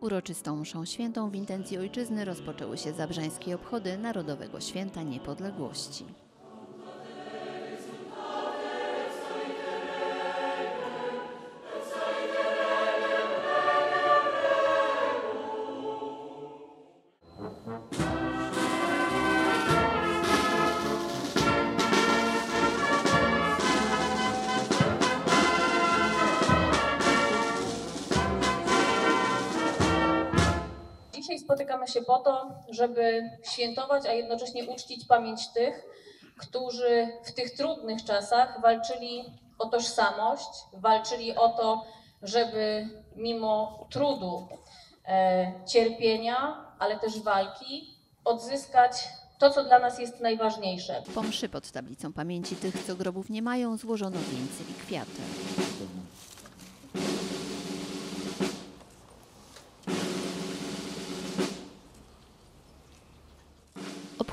Uroczystą mszą świętą w intencji ojczyzny rozpoczęły się zabrzańskie obchody Narodowego Święta Niepodległości. Dzisiaj spotykamy się po to, żeby świętować, a jednocześnie uczcić pamięć tych, którzy w tych trudnych czasach walczyli o tożsamość, walczyli o to, żeby mimo trudu, e, cierpienia, ale też walki, odzyskać to, co dla nas jest najważniejsze. Po mszy pod tablicą pamięci tych, co grobów nie mają, złożono wieńce i kwiaty.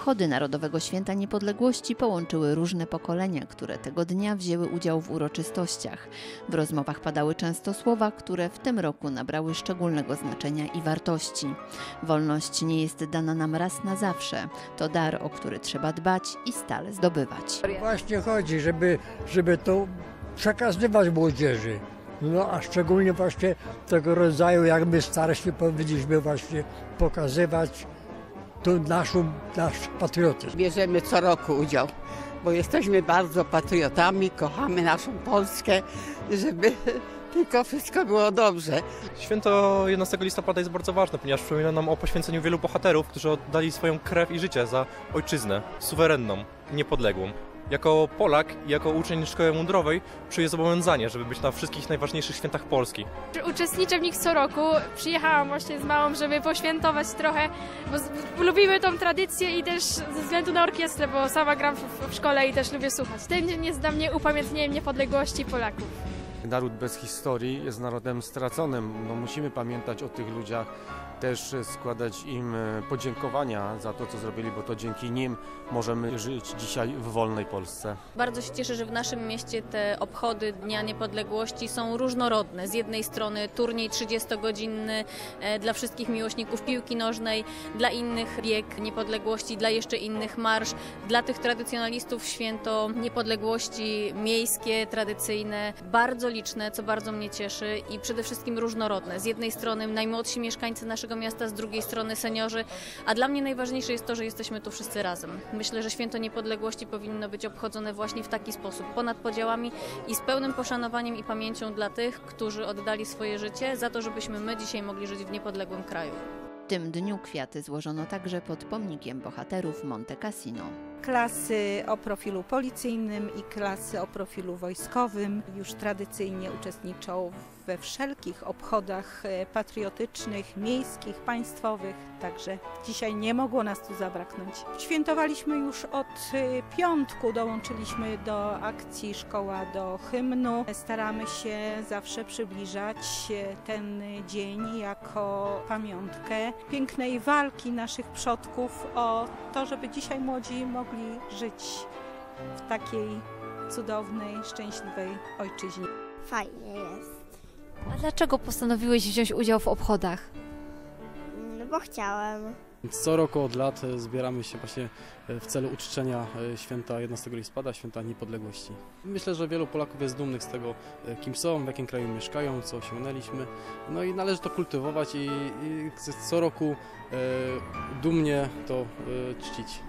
Obchody Narodowego Święta Niepodległości połączyły różne pokolenia, które tego dnia wzięły udział w uroczystościach. W rozmowach padały często słowa, które w tym roku nabrały szczególnego znaczenia i wartości. Wolność nie jest dana nam raz na zawsze. To dar, o który trzeba dbać i stale zdobywać. Właśnie chodzi, żeby, żeby to przekazywać młodzieży. No a szczególnie właśnie tego rodzaju, jak my starsi powinniśmy właśnie pokazywać tu naszą, nasz patriotyzm. Bierzemy co roku udział, bo jesteśmy bardzo patriotami, kochamy naszą Polskę, żeby tylko wszystko było dobrze. Święto 11 listopada jest bardzo ważne, ponieważ przypomina nam o poświęceniu wielu bohaterów, którzy oddali swoją krew i życie za ojczyznę, suwerenną, niepodległą. Jako Polak i jako uczeń szkoły mundurowej czuję zobowiązanie, żeby być na wszystkich najważniejszych świętach Polski. Uczestniczę w nich co roku. Przyjechałam właśnie z małą, żeby poświętować trochę, bo lubimy tą tradycję i też ze względu na orkiestrę, bo sama gram w, w szkole i też lubię słuchać. Ten dzień jest dla mnie upamiętnieniem niepodległości Polaków. Naród bez historii jest narodem straconym. No, musimy pamiętać o tych ludziach, też składać im e, podziękowania za to, co zrobili, bo to dzięki nim możemy żyć dzisiaj w wolnej Polsce. Bardzo się cieszę, że w naszym mieście te obchody Dnia Niepodległości są różnorodne. Z jednej strony turniej 30-godzinny e, dla wszystkich miłośników piłki nożnej, dla innych bieg niepodległości, dla jeszcze innych marsz, dla tych tradycjonalistów święto niepodległości miejskie, tradycyjne, bardzo liczne, co bardzo mnie cieszy i przede wszystkim różnorodne. Z jednej strony najmłodsi mieszkańcy naszego miasta, z drugiej strony seniorzy, a dla mnie najważniejsze jest to, że jesteśmy tu wszyscy razem. Myślę, że święto niepodległości powinno być obchodzone właśnie w taki sposób, ponad podziałami i z pełnym poszanowaniem i pamięcią dla tych, którzy oddali swoje życie za to, żebyśmy my dzisiaj mogli żyć w niepodległym kraju. W tym dniu kwiaty złożono także pod pomnikiem bohaterów Monte Cassino. Klasy o profilu policyjnym i klasy o profilu wojskowym już tradycyjnie uczestniczą we wszelkich obchodach e, patriotycznych, miejskich, państwowych, także dzisiaj nie mogło nas tu zabraknąć. Świętowaliśmy już od e, piątku, dołączyliśmy do akcji Szkoła do hymnu. Staramy się zawsze przybliżać e, ten dzień jako pamiątkę pięknej walki naszych przodków o to, żeby dzisiaj młodzi mogli żyć w takiej cudownej, szczęśliwej ojczyźnie. Fajnie jest. A dlaczego postanowiłeś wziąć udział w obchodach? No bo chciałem. Co roku od lat e, zbieramy się właśnie e, w celu uczczenia e, święta 11 listopada, święta niepodległości. Myślę, że wielu Polaków jest dumnych z tego, kim są, w jakim kraju mieszkają, co osiągnęliśmy. No i należy to kultywować i, i co roku e, dumnie to e, czcić.